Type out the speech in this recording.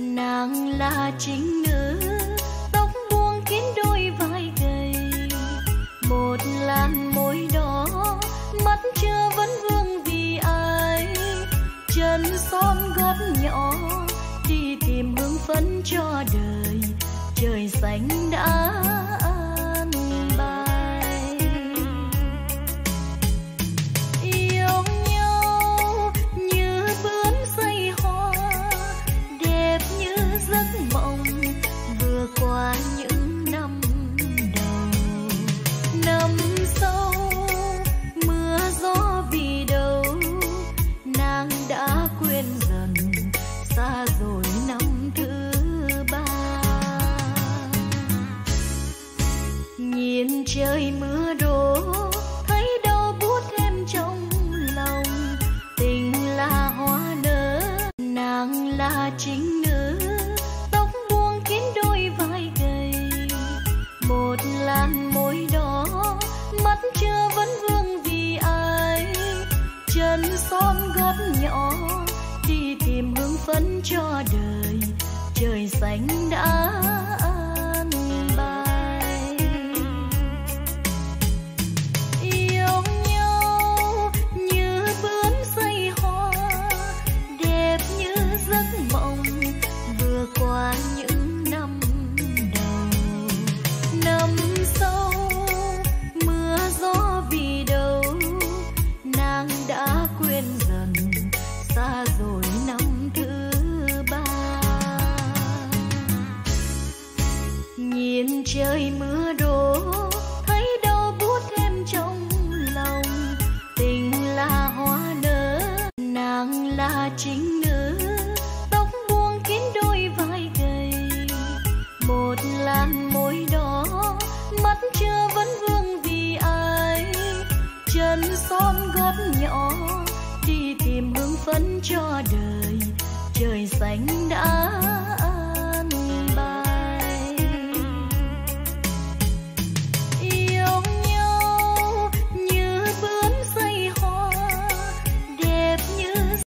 nàng là chính nữ, tóc buông kín đôi vai gầy. Một làn môi đỏ, mắt chưa vẫn vương vì ai. Chân son gót nhỏ, đi tìm hương phấn cho đời. Trời xanh đã trời mưa đổ, thấy đau buốt thêm trong lòng. Tình là hoa nở, nàng là chính nữ. Tóc buông kín đôi vai gầy, một làn môi đỏ. Mắt chưa vẫn vương vì ai, chân son gót nhỏ. Đi tìm hương phấn cho đời, trời xanh đã trời mưa đổ, thấy đau buốt thêm trong lòng. Tình là hoa nở, nàng là chính nữ. Tóc buông kín đôi vai gầy, một làn môi đỏ. Mắt chưa vẫn vương vì ai, chân son gót nhỏ. Đi tìm hương phấn cho đời, trời xanh đã